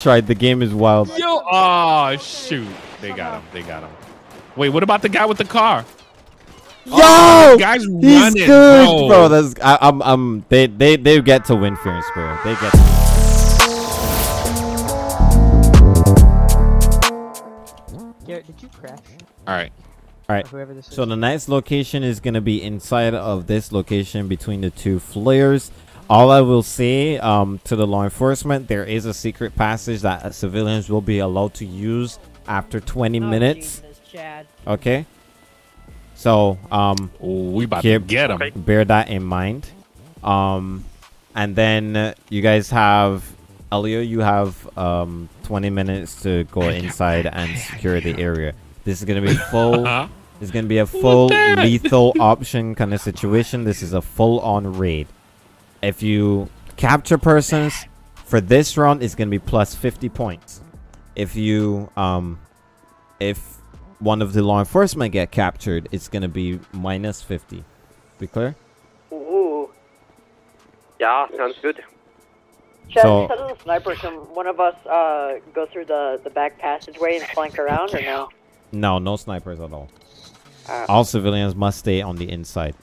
tried. The game is wild. Yo, oh shoot, they got him. They got him. Wait, what about the guy with the car? Yo, Oh, the guy's he's running, good, bro. bro. That's I, I'm I'm they they they get to win fair and square. They get. Garrett, did you crash? All right. All right. Or whoever this is. So the next location is gonna be inside of this location between the two flares. All I will say um, to the law enforcement, there is a secret passage that civilians will be allowed to use after 20 minutes. Okay. So um, Ooh, we about Keep- to get him. bear that in mind. Um, and then uh, you guys have Elio. You have um 20 minutes to go inside and secure the area. This is gonna be full. Huh? It's gonna be a full lethal option kind of situation. This is a full-on raid. If you capture persons for this round, it's gonna be plus 50 points. If you um, if one of the law enforcement get captured, it's gonna be minus 50. Be clear? Ooh. Yeah, sounds good. Chad, So- instead of the sniper, can one of us uh, go through the, the back passageway and flank around, or no? No, no snipers at all. Uh, All civilians must stay on the inside.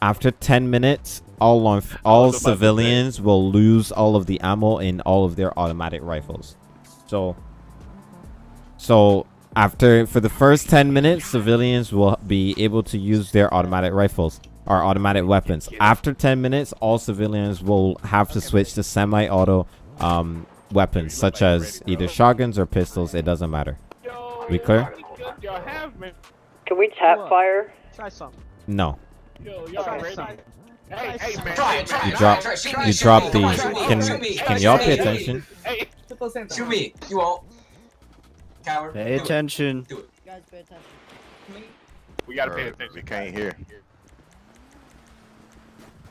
After 10 minutes, all law enf- all was about to say. civilians will lose all of the ammo in all of their automatic rifles. So so after for the first 10 minutes, civilians will be able to use their automatic rifles or automatic weapons. After 10 minutes, all civilians will have to switch to semi-auto um, weapons such as either shotguns or pistols, it doesn't matter. We clear? can we tap fire? Try something. No. Try something. Hey, hey, man. Try it, try You it, drop try it, try it. you Shoot drop the can can y'all me, pay shoot me. attention? Shoot me. You won't. Coward. Pay Do it. attention. Do it. Guys, pay attention. We gotta pay attention. We can't hear.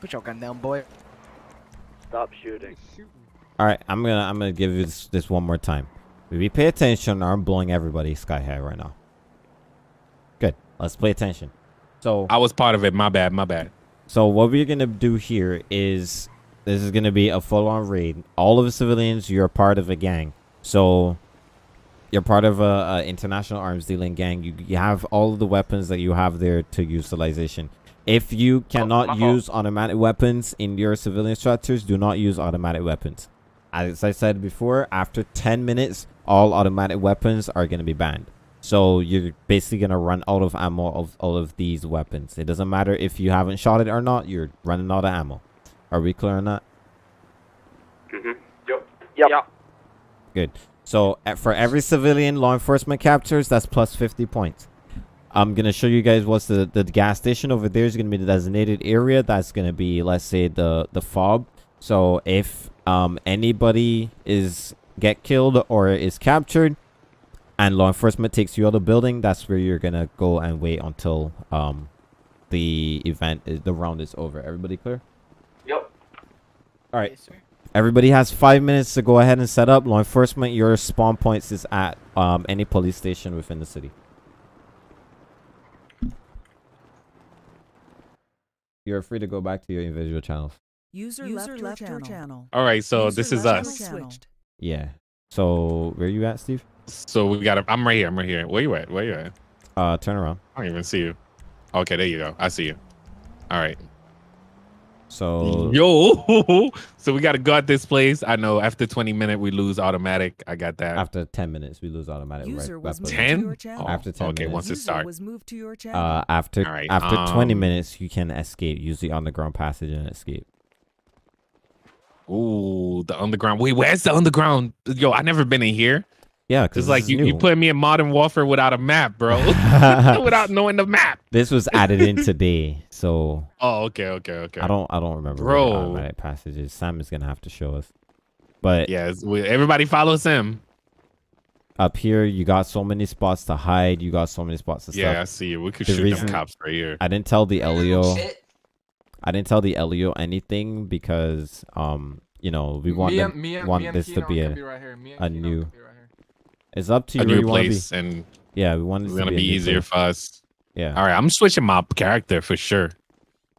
Put your gun down, boy. Stop shooting. All right, I'm gonna I'm gonna give you this this one more time. If you pay attention, or I'm blowing everybody sky high right now. Good. Let's pay attention. So I was part of it. My bad. My bad. So what we're gonna do here is this is gonna be a full-on raid. All of the civilians, you're part of a gang. So you're part of a, a international arms dealing gang. You, you have all of the weapons that you have there to utilization. If you cannot fault. use automatic weapons in your civilian structures, do not use automatic weapons. As I said before, after 10 minutes, all automatic weapons are going to be banned. So you're basically going to run out of ammo of all of these weapons. It doesn't matter if you haven't shot it or not, you're running out of ammo. Are we clear on that? Mm-hmm. Yep. Yep. Yep. Good. So for every civilian law enforcement captures, that's plus 50 points. I'm gonna show you guys what's the the gas station over there is gonna be the designated area. That's gonna be let's say the the fob. So if um anybody is get killed or is captured, and law enforcement takes you out of the building, that's where you're gonna go and wait until um the event is the round is over. Everybody clear? Yep. All right. Everybody has five minutes to go ahead and set up. Law enforcement, your spawn points is at um, any police station within the city. You're free to go back to your individual channels. User, User left, left your your channel. All right. So User this is us. channel. Yeah. So where are you at, Steve? So we got. to I'm right here. I'm right here. Where you at? Where you at? Uh, turn around. I don't even see you. Okay, there you go. I see you. All right. So Yo. so we got to guard this place. I know. After 20 minute, we lose automatic. I got that. after ten minutes, we lose automatic User right was moved 10? to your. After 10 okay, minutes. once it starts. was moved to your channel. Uh, after All right, after twenty um, minutes, you can escape. Use the underground passage and escape. Ooh, the underground. Wait, where's the underground? Yo, I never been in here. Yeah, because It's like you, you put me in Modern Warfare without a map, bro. without knowing the map. This was added in today, so Oh, okay, okay, okay. I don't I don't remember where the Bro. automatic passages. Sam is gonna have to show us. But Yes, we, everybody follows him. up here, you got so many spots to hide. You got so many spots to Yeah, I see you. We could The shoot reason- them cops right here. I didn't tell the LEO. Shit. I didn't tell the LEO anything because um you know we want me them, and, me want me and this to be a be right here. Me and a Keno new- can be right here. It's up to A you where new you want be. place, and Yeah, we want it's this to gonna be, be easier place. for us. Yeah. All right, I'm switching my character for sure.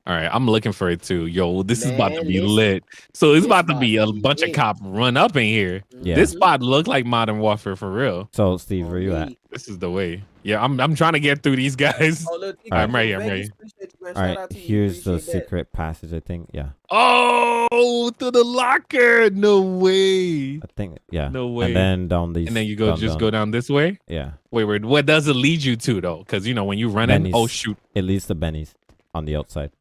All right, I'm looking for it too. Yo, this is about to be this- lit. So it's about to be a be bunch of cop run up in here. Yeah. This spot look like Modern Warfare for real. So Steve, where you at? This is the way. Yeah, I'm I'm trying to get through these guys. Oh, look, All right. I'm right here, I'm right here. All right, here's the secret passage. I think. Yeah, Oh, to the locker. No way. I think. Yeah. No way. And then down these. And then you go down, just down. go down this way. Yeah, Wait, wait. What does it lead you to though? Because you know when you run in, oh Benny's. shoot. it leads to Benny's on the outside.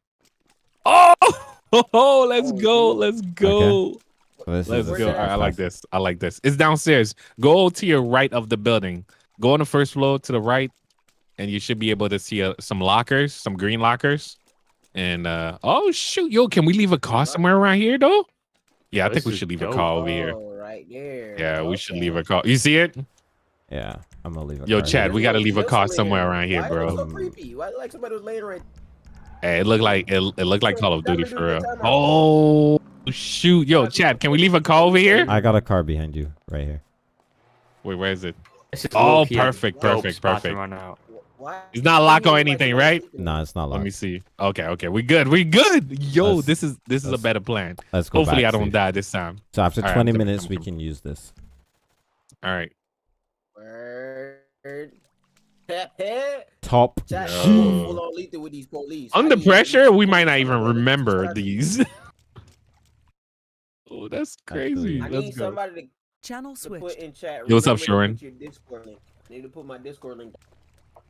Oh, oh let's go. Let's go. So this Let's is go. Right, I like this. I like this. It's downstairs. Go to your right of the building. Go on the first floor to the right, and you should be able to see uh, some lockers, some green lockers. And uh oh shoot, yo, can we leave a car somewhere around here though? Yeah, I think we should leave a car over here. Oh, right there. Yeah, we should leave a car. You see it? Yeah, I'm gonna leave it. Yo, right Chad, here. we gotta leave a car somewhere around here, Why bro. so creepy? Why it look like somebody was laying right Hey, it looked like it, it looked like Call of Duty for do real. Oh shoot, yo, Chad, can we leave a car over here? I got a car behind you, right here. Wait, where is it? This is Oh, low-key perfect, perfect, perfect. Run out. It's not locked or anything, right? No, it's not locked. Let me see. Okay, okay, we good. We good. Yo, Let's- this is this is a better plan. Let's go. Hopefully, I don't Steve. die this time. So after All right, 20 I'm minutes, we can use this. All right. Word. Pep, pep. Top. Chat, Yo. I'm going full on lethal with these police. Under pressure, we might not even remember these. oh, that's crazy. I Let's go. somebody to, Channel to put switched. in chat. Yo, what's up, remember Shorin? put your Discord link. I need to put my Discord link.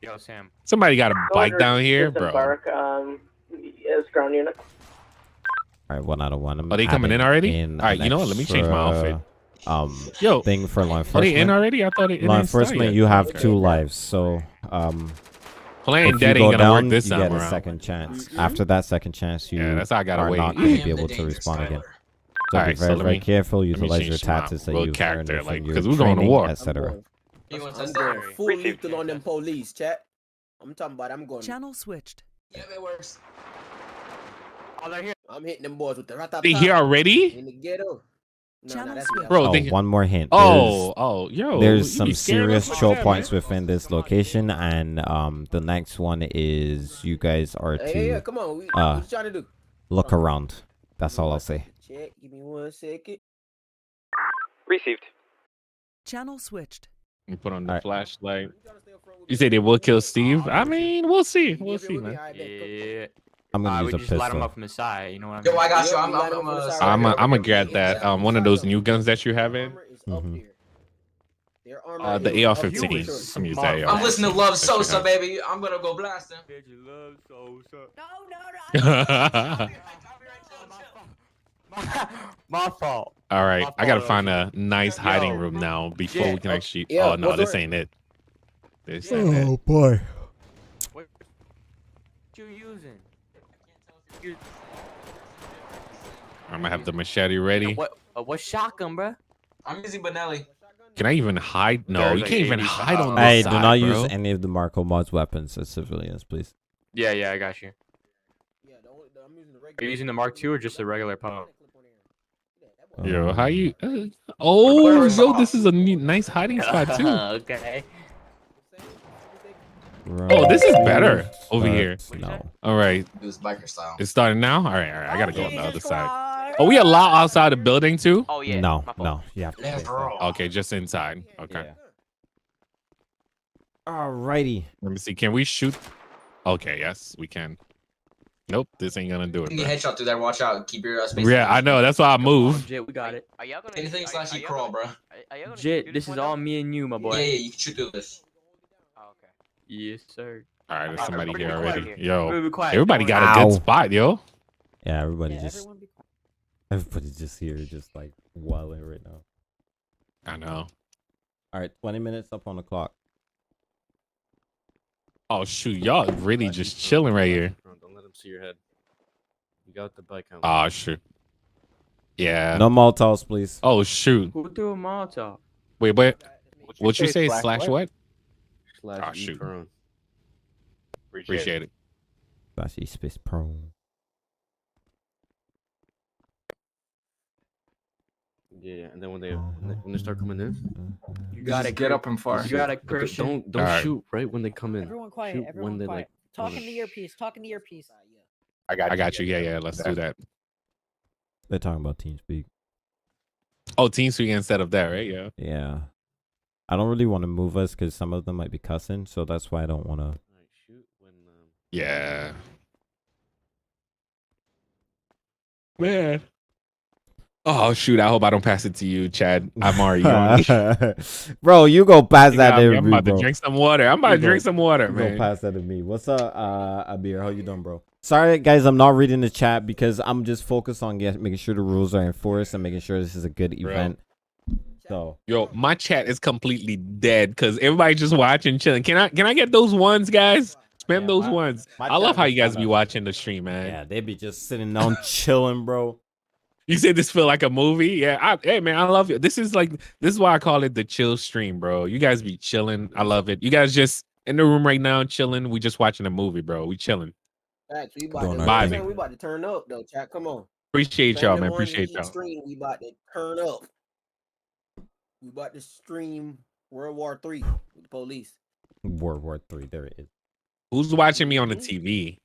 Yo, Sam. Somebody got a bike down here, bro. Disembark, um, yes, ground unit. All right, one out of one. I'm Are they coming in already? in All right, you know what? Let me change my outfit. Um, Yo, thing for law are enforcement. they in already? I thought it. it law didn't enforcement, you have Okay. two lives. So, um, Playing if dead you ain't go gonna down, work this you time get a second chance. Mhm. After that second chance, you Yeah, that's how I gotta are wait. not going to be able to dangerous respond again. Tyler. So Alright, be so very, let very me- careful. let me Utilize your tactics that you've character, learned like, from your 'cause we're going to training, war. etc. You want I'm to full Received. lethal on them police, chat. I'm talking about I'm going. Channel switched. Yeah, it works. Oh, they're here. I'm hitting them boys with the ratata. They here already? in the ghetto. No, Channel no, that's switch. Bro, Oh, they- one more hint. Oh, oh, yo. there's some serious choke points man. within this location, and um, the next one is you guys are Hey, hey, yeah, to come on. We, uh, what you trying to do? look around. That's all I'll say. Check. Give me one second. Received. Channel switched. You put on the Alright. flashlight. You say they will kill Steve? I mean, we'll see. We'll see, man. Yeah. I'm gonna Uh, use a just light them pistol. up from the side. You know what I mean? Yo, I got you. I'm, we got I'm, him I'm, from the uh, side. sorry. I'm a, I'm gonna Right get that. Um, one of those new guns that you have in. Armor is up Mhm. there. Their armor Uh, the is up AR-15. there. I'm gonna use that I'm AR. listening to Love That's your Sosa, gun. baby. I'm gonna go blast him. My fault. All right, My I gotta find a nice hiding Yo. room now before Yeah. we can actually. Yeah, Oh no, this wrong? ain't it. This ain't it. Oh, boy. What you using? You, I'm gonna have the machete ready. what? Uh, what shotgun, bro? I'm using Benelli. Can I even hide? No, There's you like can't even hide on Hey, this do not bro. use any of the Marco Mods weapons as civilians, please. Yeah, yeah, I got you. Yeah, the only- the- I'm using the Are you using the Mark II or just a regular pump? Yo, how you? Uh, oh, yo, this is a neat, nice hiding spot too. okay. Oh, this is better over But here. No. All right, Do this biker style. it's starting now. All right, all right. I gotta go on the other side. Are we allowed outside the building too? Oh yeah. no, no. You have to Yeah, pay for bro. it. Okay, just inside. Okay. Alrighty. Let me see. Can we shoot? Okay, yes, we can. Nope, this ain't gonna do it. You can bro. headshot through there. Watch out. Keep your uh, space. Yeah, I know. That's why I move. Jit, we got it. Are y'all gonna Anything are- slash you crawl, bro. are- are y'all gonna Jit, this is all me and you, my boy. yeah, yeah, you can shoot through this. Oh, okay. Yes, sir. All right, there's somebody here already. here. Yo, quiet, everybody got a Ow. good spot, yo. Yeah, everybody Yeah, just everyone be quiet. everybody's just here, just like wilding right now. I know. All right, 20 minutes up on the clock. Oh shoot, y'all really just chilling right here. Don't let him see your head. You got the bike helmet. Oh shoot. Yeah. No Molotovs, please. Oh shoot. Who threw a Molotov? Wait, wait. What you say? Slash what? Slash Ah, E shoot. prone. Appreciate it. That's East Space Prone. Yeah, and then when they when they, start coming in, You gotta get up and fire. You gotta but Christian. don't don't Alright. shoot right when they come in. Everyone quiet. Shoot Everyone when they quiet. like. Talk wanna- in the earpiece. Talk in the earpiece. I got, I got you. Yeah, yeah. Let's do that. They're talking about TeamSpeak. Oh, TeamSpeak instead of that, right? Yeah. Yeah. I don't really want to move us because some of them might be cussing, so that's why I don't want to. Shoot when um, Yeah. Man. Oh shoot! I hope I don't pass it to you, Chad. I'm already bro, you go past that to I'm about bro. to drink some water. I'm about You to go- drink some water, man. Go pass that to me. What's up, uh, Abir? How you doing, bro? Sorry, guys, I'm not reading the chat because I'm just focused on get, making sure the rules are enforced and making sure this is a good Bro. event. So Yo, my chat is completely dead because everybody just watching, chilling. Can I can I get those ones, guys? Spam Yeah, those my- ones. my I love how you guys be watching the stream, man. yeah, they be just sitting down chilling, bro. You say this feel like a movie? Yeah. I, hey man, I love you. This is like this is why I call it the chill stream, bro. You guys be chilling. I love it. You guys just in the room right now chilling. We just watching a movie, bro. We chilling. Facts, we about to, our man, we about to turn up though, chat. Come on. Appreciate Spam y'all, man. Appreciate y'all. Stream, we about to turn up. We about to stream World War Three with the police. World War Three. There it is. Who's watching me on the mm-hmm. TV?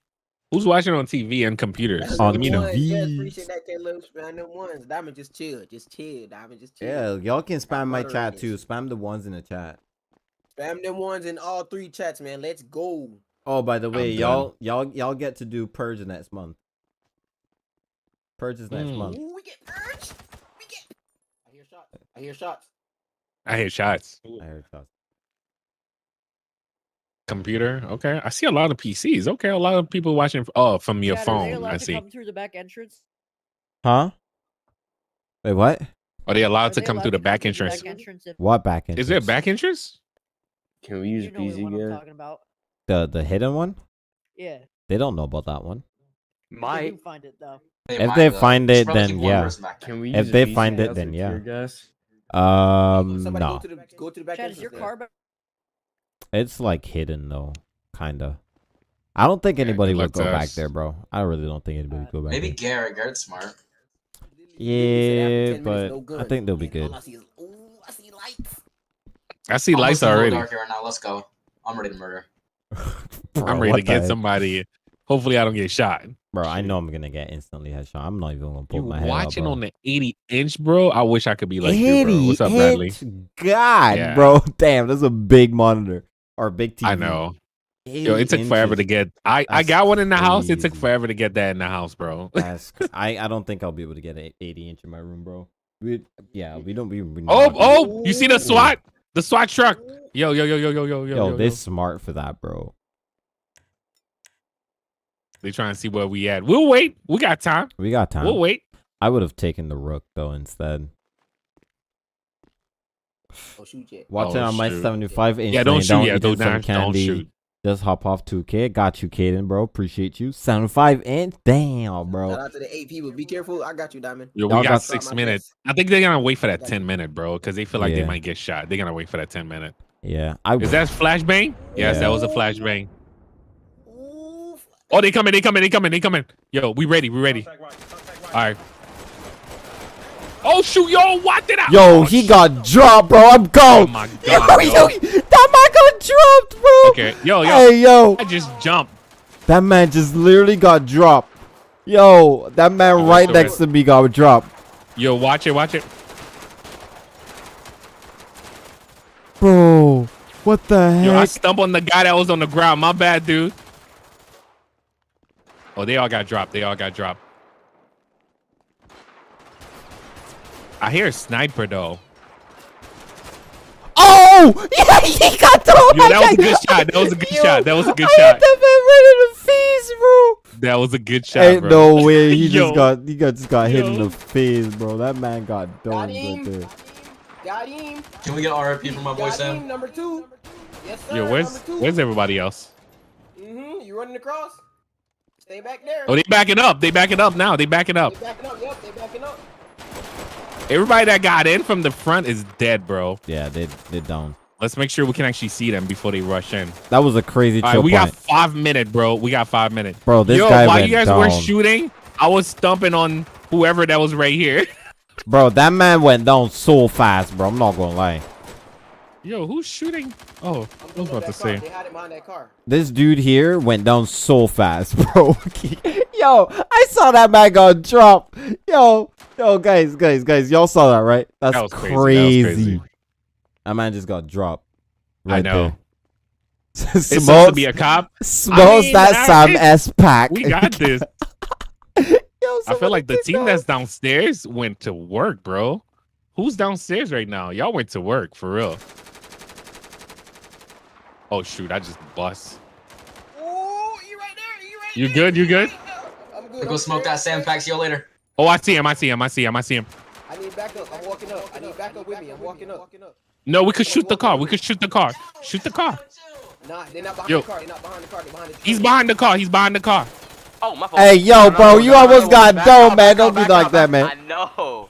Who's watching on TV and computers? That's On Let me know. ones. Yes, TVs. appreciate that, Caleb. Spam them ones. Diamond, just chill, just chill. Diamond, just chill. Yeah, y'all can spam my chat moderators. too. Spam the ones in the chat. Spam them ones in all three chats, man. Let's go. Oh, by the way, y'all, y'all, y'all get to do purge next month. Purge is next Mm. month. Ooh, we get purged. We get. I hear shots. I hear shots. I hear shots. I heard shots. Computer. Okay. I see a lot of PCs. Okay. A lot of people watching. Oh, from your Chad, are they phone. allowed I to see. come through the back entrance? Huh? Wait, what? Are they allowed Are to they come allowed through the back through entrance? back entrance if- What back end? Is there a back entrance? can we use you know the one I'm BZ talking about. The the hidden one? Yeah. They don't know about that one. They find it though. They If they though. find it, then yeah. person back there. Can we If they BZ find it, then yeah. tear gas? Um, Somebody no, go to the go to the back Chad, is your car back? It's like hidden though, kinda. I don't think anybody good would go to back there, bro. I really don't think anybody would go back. Maybe there. Garrett. Garrett's smart. Yeah, but I think they'll be good. I see is, ooh, I see lights. I see I'm lights listening to Lil already. Durk here right now. Let's go. I'm ready to murder. Bro, I'm ready to get heck? somebody. Hopefully, I don't get shot. Bro, I know I'm gonna get instantly headshot. I'm not even gonna pull You my head out, watching bro. on the 80 inch, bro? I wish I could be like you, bro. What's up, Bradley? God, Yeah. bro, damn, that's a big monitor or big TV. I know. Yo, it took forever to get. I I got one in the house. It took forever to get that in the house, bro. That's I I don't think I'll be able to get an 80 inch in my room, bro. We yeah, we don't. We, we Oh, oh! You see the SWAT? The SWAT truck. Yo, yo, yo, yo, yo, yo, yo. yo, yo, they yo. smart for that, bro. They trying to see where we at. We'll wait. We got time. We got time. We'll wait. I would have taken the rook though instead. Oh shoot, yeah. Watching Oh, on my 75 inch. Yeah, don't laying shoot. down, Yeah, eating don't, some don't, don't shoot. Just hop off 2K. Got you, Caden, bro. Appreciate you. 75 inch. Damn, Shout bro. out to the eight people. Be careful. I got you, Diamond. Yo, Y'all we got, got six some- minutes. I think they're gonna wait for that ten minute, bro, because they feel like they might get shot. They're gonna wait for that ten minute. Yeah, I Is that flashbang? Yes, Yeah. that was a flashbang. Ooh, Oh, they coming, they coming, they coming, they coming. Yo, we ready, we ready. All right. Oh shoot, yo, what did I? Yo, oh, he shit. got dropped, bro. I'm Oh gone. my yo, god. yo, yo. that man got dropped, bro. Okay, yo, yo. Hey, yo, I just jumped. that man just literally got dropped. Yo, that man Oh, right next to me got dropped, Yo, watch it, watch it. bro. What the heck? Yo, I stumbled on the guy that was on the ground. My bad, dude. Oh, they all got dropped. They all got dropped. I hear a sniper though. Oh, yeah, he got thrown. Yo, that was a good shot. That was a good Yo, shot. That was a good I shot. hit that man right in the face, bro. That was a good shot, Ain't bro. no way. He just got he got just got hit in the face, bro. That man got got domed right there. Got him. Can we get RFP from my boy Sam? him. Number two. Yes, sir. Yo, where's number two. where's everybody else? Mm-hmm. You running across? Stay back there. Oh, they backing up. They backing up now. They backing up. They backing up. Yep, they backing up. Everybody that got in from the front is dead, bro. Yeah, they they down. Let's make sure we can actually see them before they rush in. That was a crazy All right, we point. got five minutes, bro. We got five minutes. Bro, this Yo, guy while you guys were shooting, I was stumping on whoever that was right here. Bro, that man went down so fast, bro. I'm not gonna lie. Yo, who's shooting? Oh, I'm was about to say. They had it behind that car. This dude here went down so fast, bro. Yo, I saw that man go drop. Yo, yo, guys, guys, guys, y'all saw that, right? That's That was crazy. crazy. That crazy. That man just got dropped. I Right know. there. It's supposed to be a cop. smokes mean, that I- Sam it- S pack. We got this. Yo, I feel like the team notes. that's downstairs went to work, bro. Who's downstairs right now? Y'all went to work for real. Oh shoot! I just bust. Oh, you right there. You right You good? You good? I'm good. Go I'm smoke good. that sand pack. See you later. Oh, I see him. I see him. I see him. I see him. I need backup. I'm walking up. I need backup with me. I'm walking up. No, we could shoot the car. We could shoot the car. Shoot the car. Nah, they're not behind Yo. the car. They're not behind the car. They're behind the He's behind the car. He's behind the car. Oh, my fault. Hey, yo, bro, you almost got dome, man. Don't be like that, man. I know.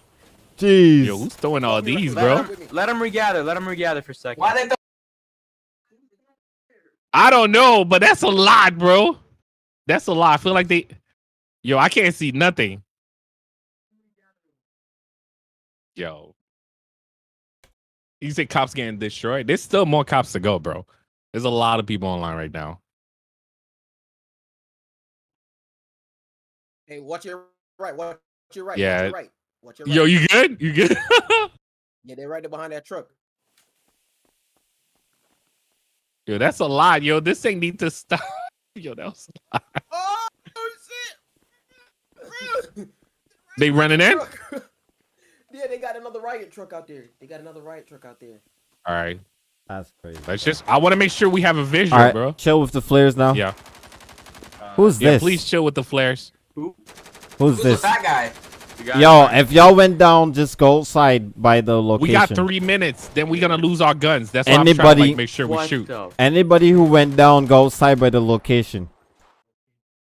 Jeez. Yo, who's throwing all these, Let bro? him, let him regather. Let him regather for a second. Why they I don't know, but that's a lot, bro. That's a lot. I feel like they. Yo, I can't see nothing. Yo. You say cops getting destroyed? There's still more cops to go, bro. There's a lot of people online right now. Hey, watch your right. Watch your right. Yeah. Watch your right. Watch your right. Yo, you good? You good? Yeah, they're right there behind that truck. Yo, that's a lot. Yo, this thing need to stop. Yo, that was. Oh shit! They running in? yeah, they got another riot truck out there. They got another riot truck out there. All right. That's crazy. Let's just. I want to make sure we have a visual, All right, bro. chill with the flares now. Yeah. Who's Yeah, this? please chill with the flares. Who's Who's this? fat guy? Yo, if y'all went down, just go outside by the location. We got three minutes. Then we're gonna lose our guns. That's why I'm trying to Anybody- like, make sure we shoot. the- Anybody who went down, go outside by the location.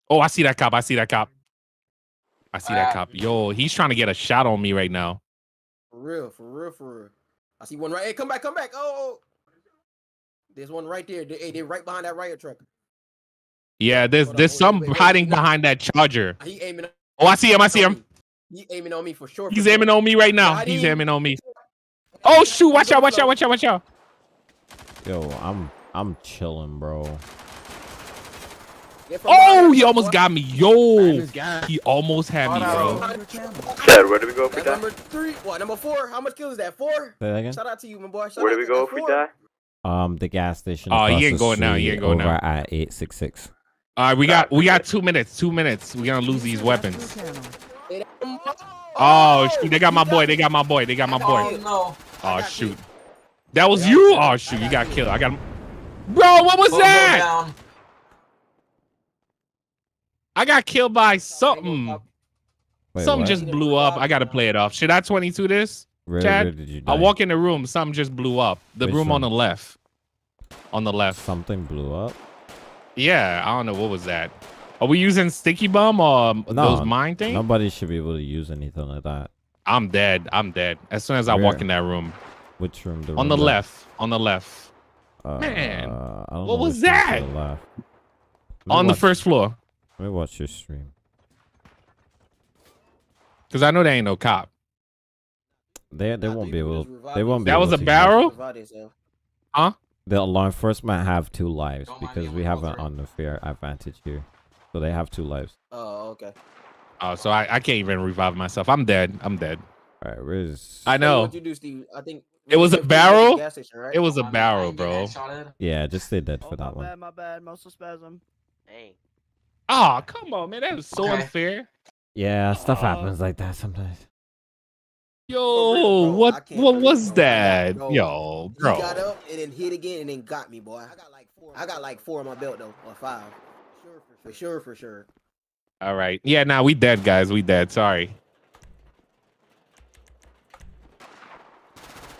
Oh, I see that cop. I see that cop. I see that cop. Yo, he's trying to get a shot on me right now. For real, for real, for real. I see one right. Hey, come back, come back. Oh, oh, oh. there's one right there. They, hey, they're right behind that riot truck. Yeah, there's Hold on, there's wait, some wait, wait, hiding nah. behind that charger. He aiming. Oh, I see him. I see him. He aiming on me for sure. for He's sure. aiming on me right now. He's aiming on me. Oh shoot! Watch out! Watch out! Watch out! Watch out! Yo, I'm I'm chilling, bro. Get from Oh, he almost got me. Yo, he almost had me, bro. Dad, where do we go if we die? number three. What number four? How much kill is that? Four. Say that again. Shout out to you, my boy. Shout Where out do we go that's if we die? Um, the gas station. Oh, he across ain't going now, he street ain't going over now. At eight six six. All right, we got we got two minutes. Two minutes. We gonna lose these weapons. Oh shoot! They got my boy. They got my boy. They got my boy. Oh shoot! That was you. Oh shoot! You got killed. I got him. Bro, what was Boom, boom, that? Down. I got killed by something. Wait, something what? just blew up. I gotta play it off. Should I 22 this? Where, Chad, where did you I walk in the room. Something just blew up. The Which room on the left. On the left. Something blew up. Yeah, I don't know what was that. Are we using sticky bomb or um, No, those mine things? Nobody should be able to use anything like that. I'm dead. I'm dead. As soon as I walk in that room. Which room? On the room that- left. On the left. Uh, Man, I don't what know was which room to that? the left. Let me On the first floor. Let me watch your stream. Because I know there ain't no cop. They they Nah, won't be able. just They won't be That able was a to barrel? Huh? yourself. The law enforcement have two lives Don't because we have an unfair advantage here. So they have two lives. Oh, okay. Oh, so I, I can't even revive myself. I'm dead. I'm dead. All right, where's? I Hey, know. What you do, Steve? I think It was a barrel? gas station, right? It was a I mean, barrel, bro. Yeah, just stay dead Oh, for my that one. bad, my bad. Muscle spasm. Hey. Oh, come on, man. That was so Okay. unfair. Yeah, stuff Uh, happens like that sometimes. Yo, real, bro, what what was it. that? Bro, Yo, He got up and then hit again and then got me, boy. I got like four. I got like four on my belt though, or five. Sure, For sure, for sure. All right. Yeah, nah, we dead, guys. We dead. Sorry.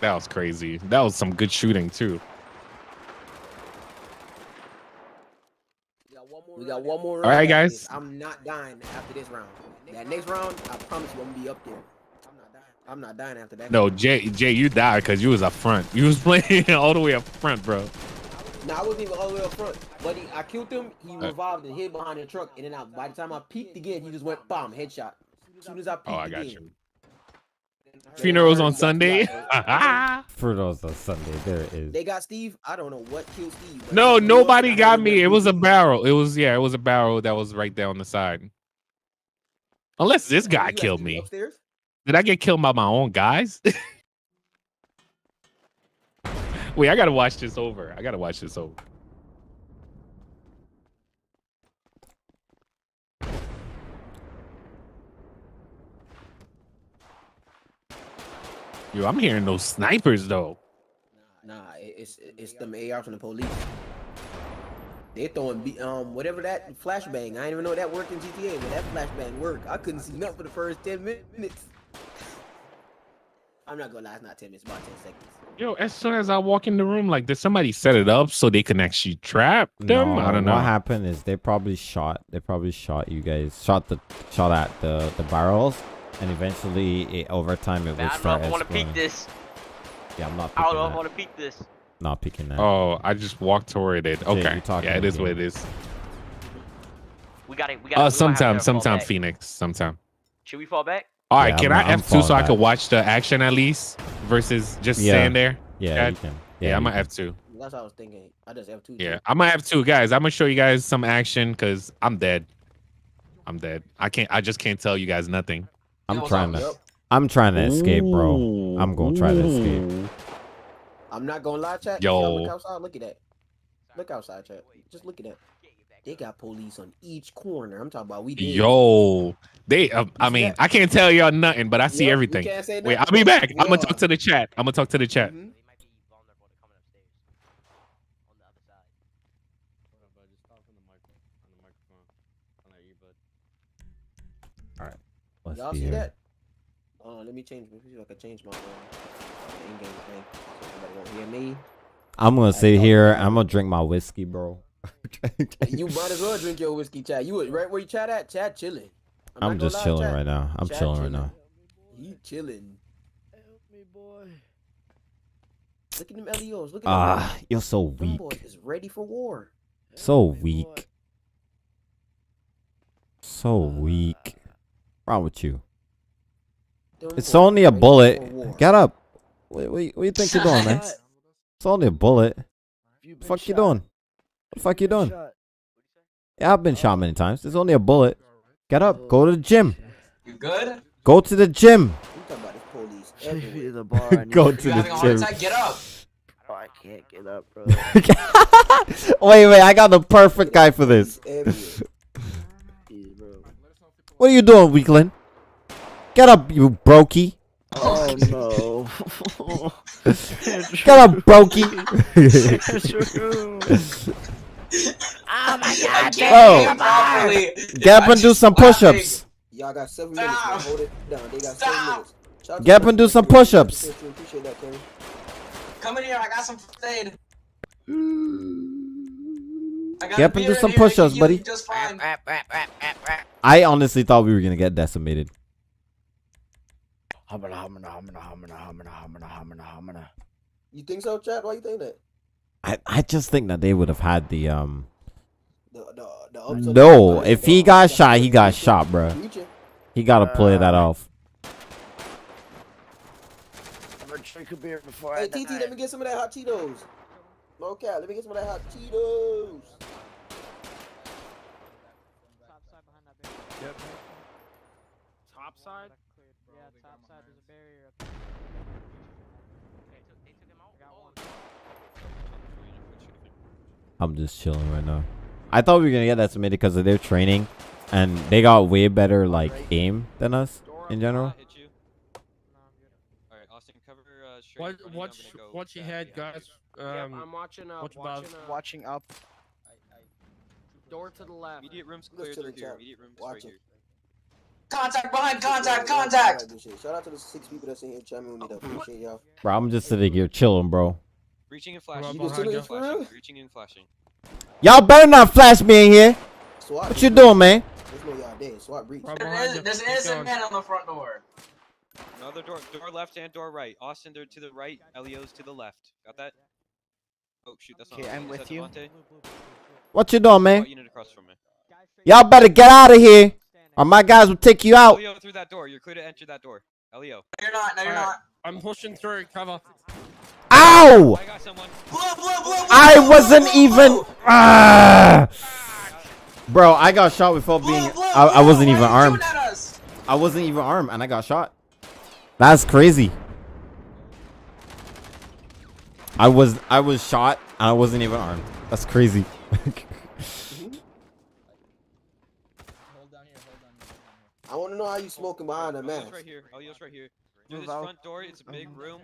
That was crazy. That was some good shooting too. We got one more. All right, round guys. I'm not dying after this round. That next round, I promise you, I'm gonna be up there. I'm not dying. I'm not dying after that. No, Jay, Jay, you died because you was up front. You was playing all the way up front, bro. No, I wasn't even all the way up front. But he, I killed him. He revived and hid behind the truck. And then I, by the time I peeked again, he just went bomb headshot. As soon as I oh, peeked Oh, I got again. you. Funerals on Sunday. For those on Sunday, there it is. They got Steve. I don't know what killed Steve. no, he blew up nobody and got me. It was a barrel. It was yeah, it was a barrel that was right there on the side. Unless this guy You killed me. Upstairs? Did I get killed by my own guys? Wait, I gotta watch this over. I gotta watch this over. Yo, I'm hearing those snipers though. Nah, it- it's it's them AR from the police. They're throwing B, um whatever that flashbang. I didn't even know that worked in GTA, but that flashbang worked. I couldn't see nothing for the first ten minutes. I'm not gonna lie, it's not ten minutes, about ten seconds. Yo, as soon as I walk in the room, like, did somebody set it up so they can actually trap them? I don't know. What happened is they probably shot. They probably shot you guys. Shot the shot at the the barrels, and eventually, it, over time, it Man, would I don't start want to exploding. peek this. Yeah, I'm not I don't peeking know if I that. want to peek this. Not peeking that. Oh, I just walked toward it. Okay, you're talking yeah, it is what it again. We got it. We got. Uh, sometime, sometime, Phoenix, sometime. Should we fall back? All right, Yeah, can I'm- I I'm F two so I falling could watch the action at least versus just Yeah. staying there? Yeah, Yeah, you can. Yeah, Yeah, I'm you gonna F two. That's what I was thinking. I just have two. Yeah, I'm gonna have two guys. I'm gonna show you guys some action because I'm dead. I'm dead. I can't. I just can't tell you guys nothing. I'm trying to. I'm trying to escape, bro. I'm gonna try to escape. I'm not gonna lie, chat. Yo. Look outside. Look at that. Look outside, chat. Just look at that. They got police on each corner. I'm talking about we. did. Yo, they. Uh, I mean? I can't tell y'all nothing, but I see everything. Wait, I'll be back. we I'm gonna talk to the chat. I'm gonna talk to the chat. Mhm. They might be vulnerable to coming upstairs on the other side. Let's Y'all see see here. that? Uh, let me change. Let me see if I can change my um, in-game thing. So somebody won't hear me. I'm gonna I sit thought- here. I'm gonna drink my whiskey, bro. You might as well drink your whiskey, chat. You would right where you chat at? Chat chilling. I'm not gonna just lie, chilling chat. right now. I'm Chat chilling right now. He chilling. Help me, boy. Look at them LEOs. Look at Ah, them. you're so Them weak. boys is ready for war. So weak. So weak. Wrong with you? Them It's only a bullet. Get up. What, what, what you think you're doing, man? It's only a bullet. You've The been fuck you shot. doing? What the fuck you doing? Shot. Yeah, I've been shot many times. It's only a bullet. Get up. Go to the gym. You good? Go to the gym. You talking about this police Take me to everywhere. the bar. and Go to the having a heart gym. Get up. Oh, I can't get up, bro. wait, wait. I got the perfect guy for this. Everywhere. Jeez, bro. What are you doing, weakling? Get up, you brokey. Oh no. Get up, brokey. Oh my god, Oh. properly. Get up and do some push-ups. Y'all got seven minutes. Man. Stop. Hold it down. They got Stop. seven minutes. Shout out to Get up the and do person some who appreciate push-ups. that, Kenny. Appreciate that, Kenny. Come in here. I got some first aid. Mm. I got Get a up and do beer some in here. I can push-ups, heal buddy. you Just fine. I honestly thought we were gonna get decimated. You think so, Chad? Why you think that? I, I just think that they would have had the um. The, the, the No, downs. if he got shot, he got shot, bro. He gotta play that Uh, off. I'm gonna drink a beer before Hey, I TT, let me get some of that hot Cheetos. No cap, let me get some of that hot Cheetos. Top side behind that barrier. Top side? Yeah, top side. There's a barrier up there. Okay, so they took him out. I got one. I'm just chilling right now. I thought we were gonna get that submitted because of their training, and they got way better like aim than us in general. No, I'm good. Alright, Austin, cover uh, straight. Watch, running, I'm watch, gonna go watch your head, guys. Yep, Um, I'm watching up. watching up. Watching up. Door to the left. Immediate rooms Let's clear chill through and here. Immediate rooms Watch right here. Contact behind. Contact. Contact. yeah, good shit. Shout out to the six people that's in here chatting with me. Though. Appreciate y'all. Bro, I'm just sitting here chilling, bro. Reaching and flashing. you. and flashing. Reaching and flashing. Y'all better not flash me in here. SWAT. What you doing, man? Let's know y'all dead. SWAT breach. Right There behind is- you. There's an innocent man on the front door. Another door, door left and door right. Austin, they're to the right. Elio's to the left. Got that? Oh shoot, that's not. Okay, I'm with you. Devontae? What you doing, man? unit across from me. Y'all better get out of here, or my guys will take you out. Elio through that door. You're clear to enter that door. Elio. No, you're not. No, you're Alright. not. I'm pushing through. Cover. Ow! I got someone. I blue, wasn't blue, even. blue. Ah! Bro, I got shot without being. Blue, blue, I, I wasn't even armed. shooting at us? I wasn't even armed and I got shot. That's crazy. I was I was shot and I wasn't even armed. That's crazy. I want to know how you smoking behind a Elio's oh, mask. right here. Oh, Elio's right here. Through this front door, it's a big room.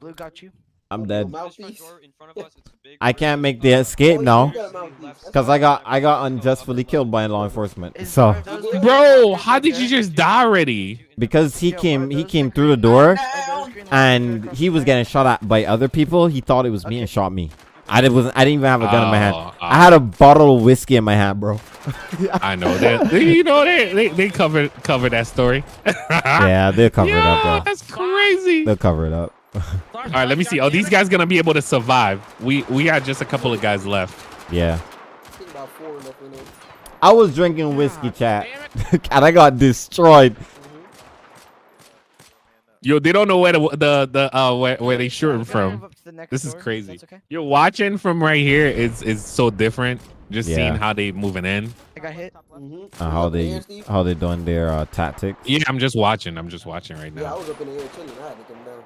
Blue got you. I'm dead. Through this front Mouthpiece. door in front of us, it's a big I can't make the escape Oh, now got a mouthpiece. That's because I got I got unjustly killed by law enforcement. So one of those green Bro, how did you just die already? because he came he came through the door lockers. Are those green lockers and he was getting shot at by other people. He thought it was me and shot me. I did, wasn't. I didn't even have a gun in my hand. Oh, I had a oh. bottle of whiskey in my hand, bro. I know that. You know they they they covered covered that story. yeah, they'll cover it up, bro. That's crazy. They'll cover it up. All right, let me see. Oh, these guys gonna be able to survive. We we got just a couple of guys left. yeah. I think about four left in there. I was drinking whiskey, chat, and I got destroyed. Yo, they don't know where the the, the uh where, where they shooting Can I move from. the This is door, if crazy. Okay. You're watching from right here. It's it's so different. Just Yeah. seeing how they moving in. I got hit. Mm-hmm. Uh, how they how they doing their uh, tactics. Yeah, I'm just watching. I'm just watching right Yeah, I now. was up in the air chilling. I had to come down.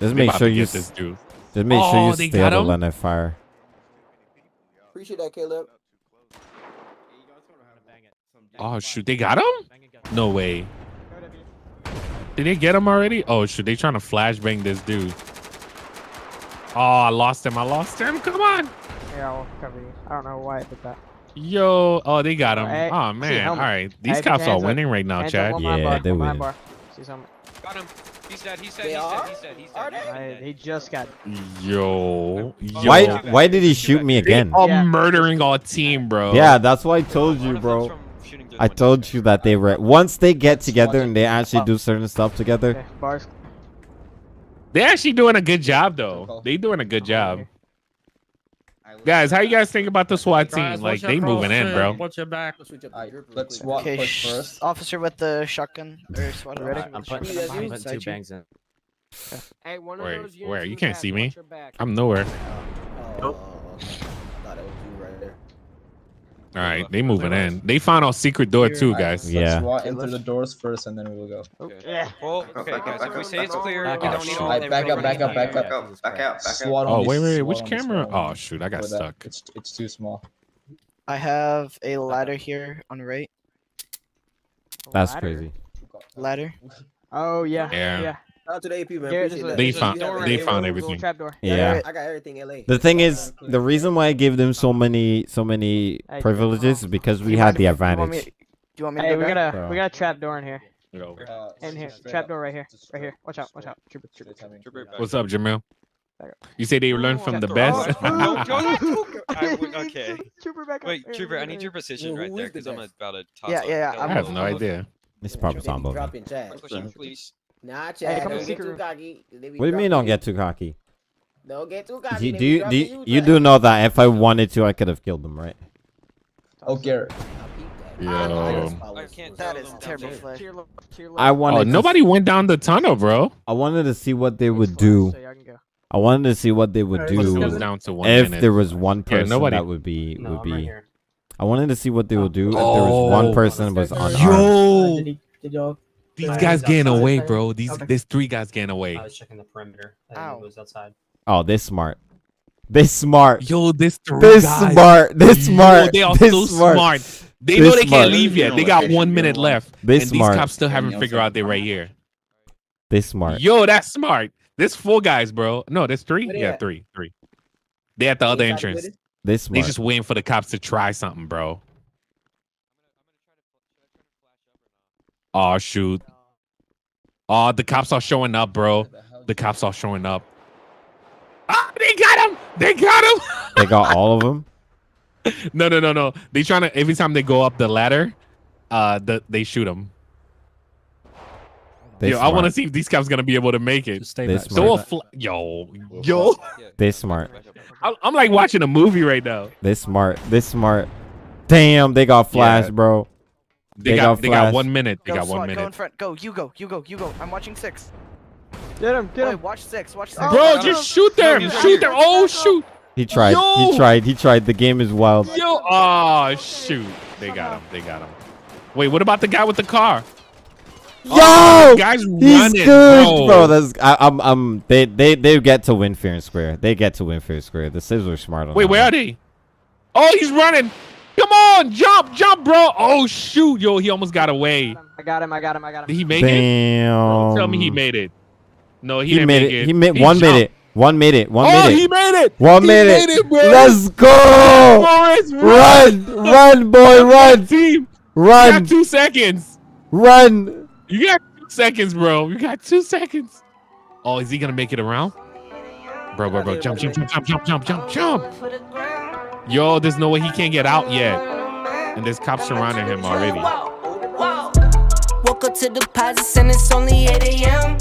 Just make sure you this dude. just make sure Oh, you stay out of him? line of fire. Appreciate that, Caleb. Oh shoot, they got him? No way. Did they get him already? Oh shoot, they trying to flashbang this dude. Oh, I lost him. I lost him. Come on. Yeah, I'll cover you. I don't know why I did that. Yo, oh, they got him. Hey, Oh man, All right. These Hey, cops are hands up. winning right now, Hands Chad. Yeah, bar, they win. one bar. See some. Got him. He's dead. He's dead. They He's are? dead. He's dead. He's Are dead. He's I, he just got. Yo, yo. Why why did he shoot me again? All Yeah. murdering our team, bro. Yeah, that's why I told you, bro. from shooting through the I told you that they were once they get together and they actually do certain stuff oh, together. Bars. They're actually doing a good job, though. They doing a good job. Guys, how you guys think about the SWAT team? Like they moving in, bro. Watch your back. Switch up the drip real Let's quick. swap Okay, push first. officer with the shotgun or SWAT ready. I'm putting- putting, I'm I'm putting putting two two bangs in. Hey, one Where- those where? You can't see me? watch your back. I'm nowhere. Oh, All right, they moving in. They found our secret door too, guys. Yeah. Let's walk into the doors first, and then we will go. Okay. Yeah. Well, okay, guys. If we say it's clear, we Back don't up, need shoot. all Back up, back up, back up. Back up, back out, back out. Oh wait, wait, wait. Which camera? Oh shoot, I got For that. stuck. It's it's too small. I have a ladder here on the right. That's Ladder? crazy. Ladder. Oh yeah. Yeah. Yeah. Shout out to the AP, man. Garrett, Appreciate that. They found- door they found everything. little trapdoor. Yeah. I got everything LA. The thing is, the reason why I gave them so many so many privileges is because we had mind the if- you want me- advantage. Do you want me to Hey, we got a we got a trap door in here. Uh, In here, straight trap door right here, right here. Watch out, watch out. Trooper, trooper. Straight. Trooper. What's up, Jamil? You say they learned from the best? no, Joe, not I would- okay. Trooper back. Wait, Trooper, I need here. your position right there there is the because I'm about to toss Yeah, yeah, yeah, I have no idea. This is probably They be Sambo. dropping chat. Question, please. Nah, Hey, Chad. come don't in get secret too cocky. What do you mean don't get too cocky? Don't get too cocky. You, do you, do you, you do know that if I wanted to, I could have killed them, right? Oh, Garrett. I peeped. Yo. I know I was- can't was- That tell is them terrible downstairs. flash. To your left, to your I left. wanted. Oh, to nobody went down the tunnel, bro. I wanted to see what they would do. so y'all can go. I wanted to see what they would do down to one if minute. there was one Yeah, person nobody- that would be would I'm right be. I wanted to see what they would do if there was oh. one person was unarmed. Yo, Did, he, did y'all? These guys he's getting outside. away, bro. These Okay. there's three guys getting away. I was checking the perimeter. And Ow. was outside. Oh, this smart. This smart. Yo, this three They guys. smart. They Yo, smart. they are They so smart. smart. They They know they smart. can't leave yet. They got one minute left, They and smart. these cops still haven't figured out they're right here. They smart. Yo, that's smart. This four guys, bro. No, there's three. Yeah, at? three, three. They at the other entrance. with it? They They just waiting for the cops to try something, bro. Oh shoot. Oh, the cops are showing up, bro. The cops are showing up. Ah, they got him. They got him. They got all of them. no, no, no, no. They trying to every time they go up the ladder, uh, the, they shoot them. They Yo, I want to see if these cops gonna be able to make it. Just stay They back. smart. A fl- yo, yo, They smart. I'm, I'm like watching a movie right now. They smart. They smart. Damn, they got flash, Yeah. bro. They, They got, got they got one minute. They Go, got one SWAT, Go in front. Go. You go. You go. You go. I'm watching six. Get him, get Wait, him. watch six. Watch six. Oh, Bro, no, just shoot them. he's Shoot them. Oh shoot. He tried. Yo! He tried. He tried. The game is wild. Yo. Oh shoot. They got him. They got him. Wait, what about the guy with the car? Yo, Oh, guy's he's running, good, bro. bro. That's I, I'm I'm they they they get to win fair and square. They get to win fair and square. The Civs were smart on Wait, that where one. are they? Oh, he's running. Come on, jump, jump, bro. Oh shoot, yo, he almost got away. I got him. I got him. I got him. Did he make it? Don't tell me he made it. No, he, he made it. it. He made he one jumped. minute. One minute. One oh, minute. Oh, he made it. One he minute. Made it, bro. Let's go. Morris, run. run, run, boy, run. Team. Run. You got two seconds. Run. You got two seconds, bro. You got two seconds. Oh, is he gonna make it around? Bro, bro, bro, jump, jump, jump, jump, jump, jump, jump. Yo, there's no way he can't get out yet. And there's cops surrounding him already. Woke up to deposits and it's only 8 a.m.